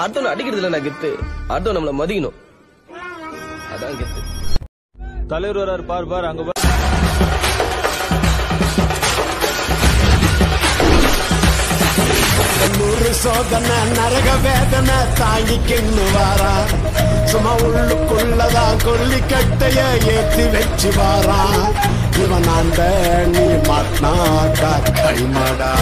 அடுத்தவனை அடிக்கிறதுல நான் கெத்து அடுத்தவன் நம்மள மதிக்கணும். அதான் கெத்து தலைவர் வராரு பார் பார் அங்க பார். நூறு சோதனை நரக வேதனை தாங்கிக்கின்னு வாரா. சும்மா உள்ளுக்குள்ளதான் கொல்லிக்கட்டைய ஏத்தி வச்சு வாரா. இவன் அந்த நீ மாட்டினாக்கா கைமாடா